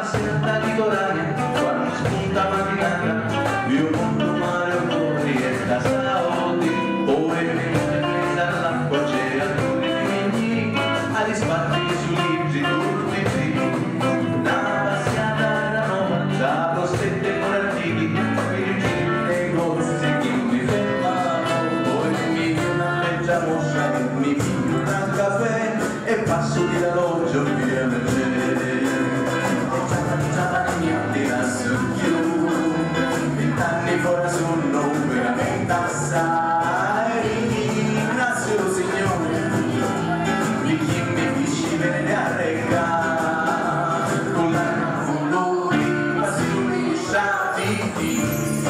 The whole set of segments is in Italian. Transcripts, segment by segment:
una passeggiata di Corania quando spunta mattinata io monto mare fuori e sta saudi poi mi presa all'acqua c'era tutti i figli a risparmi sui libri tutti zitti una passeggiata alla nuova da prospette con artigli virgini negozi che mi fermano poi mi viene una moscia e mi piglio un caffè e passo di l'alloggio via Mercedes vent'anni fuori sono veramente assai. Ringrazio Signore di chi mi dici bene a regà con la colori passioni sciatichi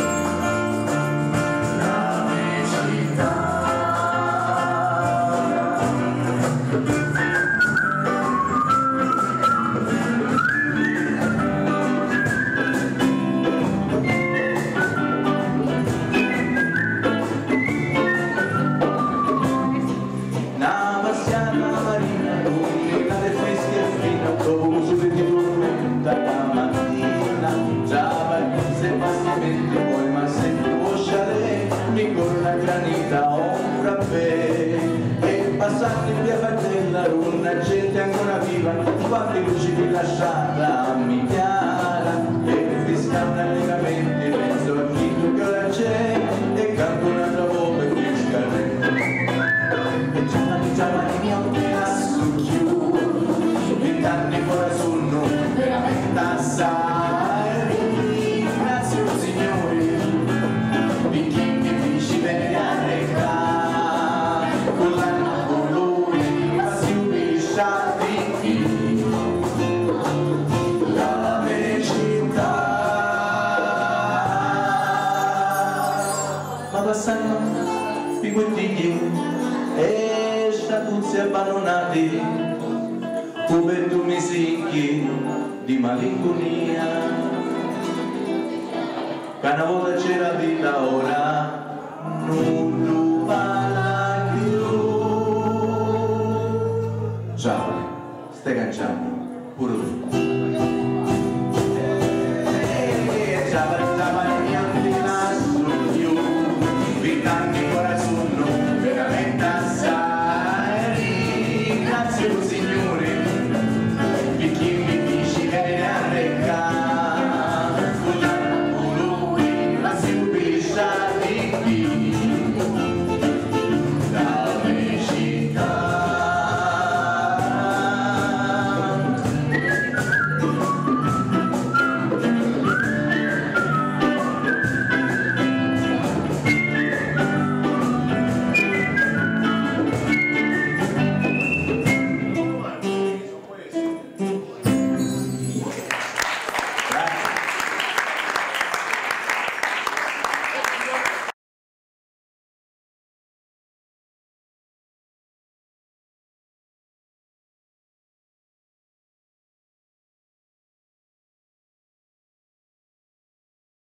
Una passiata marina con le fresche fino dopo sulle di tormenta la mattina già partisse facilmente poi ma se tu chalet mi con la granita un caffè e passando in via Fatella una gente ancora viva quante luci di lasciata mi chiara veramente assai ringrazio signore di chi mi dici bene a recà con la colori passioni sciatichi la mia città ma passano i guardigli e sciatuzzi di malinconia. Che una volta c'era vita ora non lo parla più. Ciao stai cantando pure tu